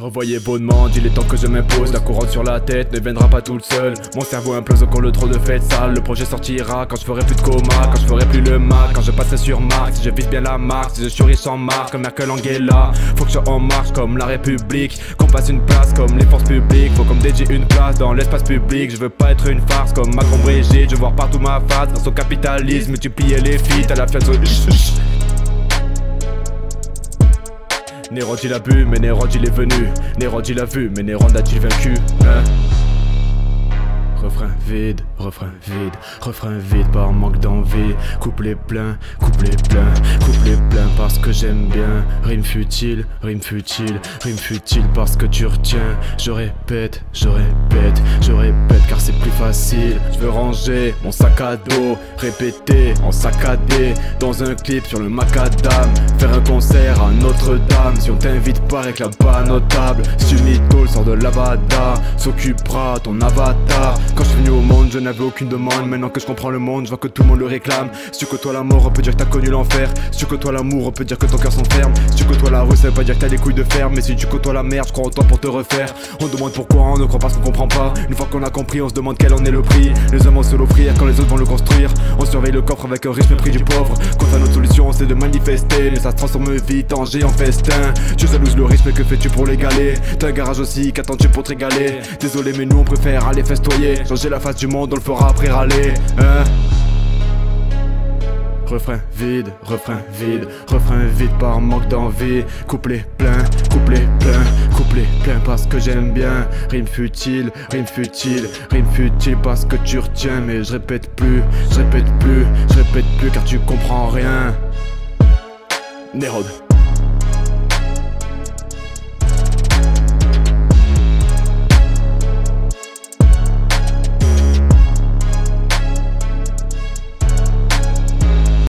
Revoyez bonnement, il est temps que je m'impose. La couronne sur la tête ne viendra pas tout seul Mon cerveau implose encore le trop de fêtes sales. Le projet sortira quand je ferai plus de coma Quand je ferai plus le mal, quand je passerai sur Mars Si je vise bien la marque, si je suis riche en marque Comme Merkel Angela. Faut que je en marche comme la République. Qu'on passe une place comme les forces publiques. Faut comme DJ une place dans l'espace public. Je veux pas être une farce comme Macron Brigitte Je veux voir partout ma face dans son capitalisme. Multiplier les feats à la fiance Nérod il a bu, mais Nérod il est venu. Nérod il a vu, mais Nérod a-t-il vaincu hein? Refrain vide, refrain vide, refrain vide par manque d'envie. Couplet plein, couplet plein, couplet plein parce que j'aime bien. Rime futile, rime futile, rime futile parce que tu retiens. Je répète, je répète, je répète car c'est plus facile. Je veux ranger mon sac à dos, répéter en saccadé dans un clip sur le macadam. Faire un concert à Notre-Dame. Si on t'invite pas, réclame pas notable. Sumito sort de l'avada, s'occupera ton avatar. Quand je suis venu au monde, je n'avais aucune demande. Maintenant que je comprends le monde, je vois que tout le monde le réclame. Si tu côtoies la mort, on peut dire que t'as connu l'enfer. Si tu côtoies l'amour, on peut dire que ton cœur s'enferme. Si tu côtoies la rue, ça veut pas dire que t'as des couilles de fer. Mais si tu côtoies la merde, je crois en toi pour te refaire. On demande pourquoi, on ne croit pas ce qu'on comprend pas. Une fois qu'on a compris, on se demande quel en est le prix. Les hommes vont se l'offrir quand les autres vont le construire. On surveille le coffre avec un riche mépris du pauvre. Quant à notre solution, c'est de manifester. Mais ça se transforme vite en géant festin. Tu jalouses le risque, mais que fais-tu pour l'égaler T'as un garage aussi, qu'attends-tu pour te régaler Désolé, mais nous on préfère aller festoyer. Changer la face du monde, on le fera après râler. Hein Refrain vide, refrain vide, refrain vide par manque d'envie. Couplet plein, couplet plein, couplet plein parce que j'aime bien. Rime futile, rime futile, rime futile parce que tu retiens. Mais je répète plus, je répète plus, je répète plus car tu comprends rien. Nérode.